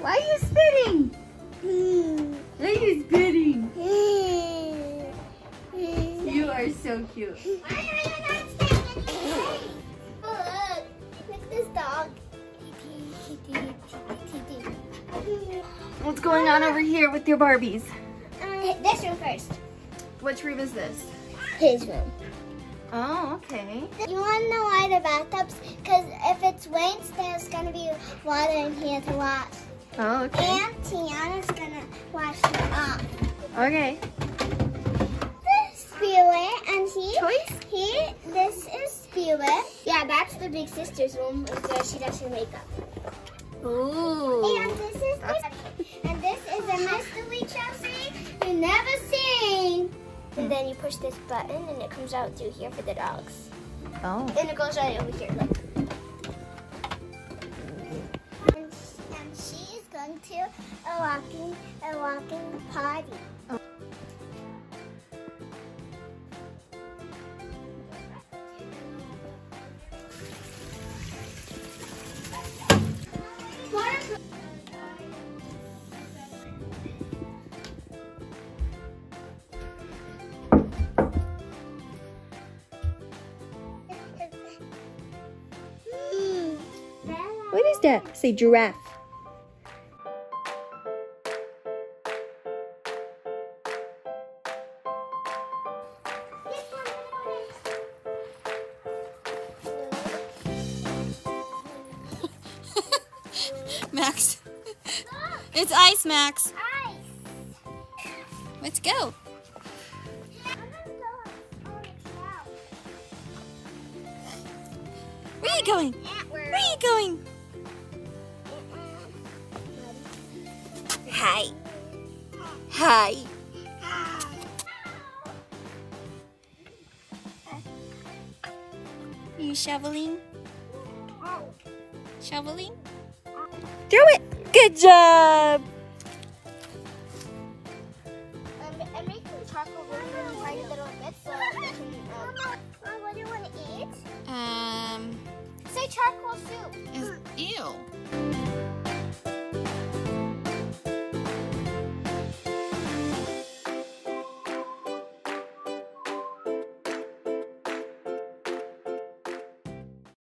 Why are you spitting? Why are you spitting? You are so cute. Look, look this dog. What's going on over here with your Barbies? Um, this room first. Which room is this? His room. Oh, okay. You want to know why the bathtubs? Because if it's rains, there's going to be water in here to wash. Oh, okay. And Tiana's to wash it off. Okay. This Spirit and he, Toys? he, this is Spirit. Yeah, that's the big sister's room where she does her makeup. Ooh. And this is the, and this is a mystery Chelsea you never seen. And then you push this button and it comes out through here for the dogs. Oh. And it goes right over here, look. To a walking a walking party. What is that? Say giraffe. Max. It's ice, Max. Ice. Let's go. Where are you going? Where are you going? Hi. Hi. You shoveling? Shoveling? Throw it. Good job. I'm, I'm making charcoal really tiny little bits so can. Um, what do you want to eat? Um, Say charcoal soup. is ew.